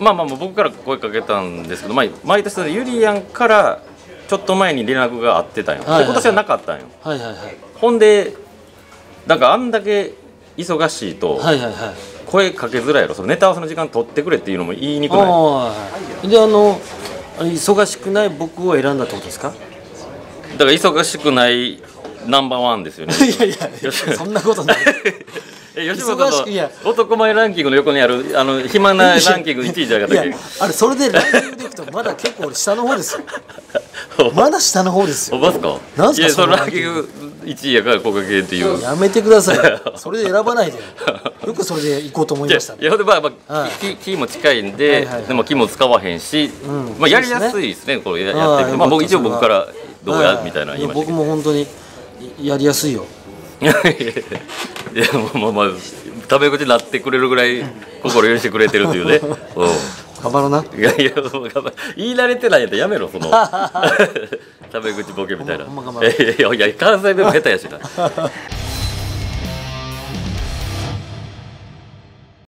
まあまあまあ僕から声かけたんですけど、まあ、毎年そのユリアンからちょっと前に連絡があってたんよ、はいはいはい。で今年はなかったんよ。はいはいはい。ほんでなんかあんだけ忙しいとはいはいはい。声かけづらいやろ。そのネタ合わせの時間取ってくれっていうのも言いにくない？ああであの忙しくない僕を選んだってことですか？だから忙しくないナンバーワンですよね。いやいやそんなことない。え 吉本の男前ランキングの横にあるあの暇なランキング1位じゃなかったっけ？あれそれでランキングでいくとまだ結構俺下の方ですよ。まだ下の方ですよ。おばすか？なんすかいやそのランキング。1位やから声かけっていう。やめてください。それで選ばないで。よくそれで行こうと思いました。いやでまあまあ、はい。木木も近いんで、はいはいはい。でも木も使わへんし、ん。まあやりやすいですねこれややってまあ僕一応僕からどうや、はいみたいな僕も本当にやりやすいよいやいやいやもうまあまあタメ口になってくれるぐらい心許してくれてるというね。うん。頑張ろうな。いやいやもう頑張言い慣れてないんやったらやめろその。タメ口ボケみたいな。いやいや関西弁も下手やしな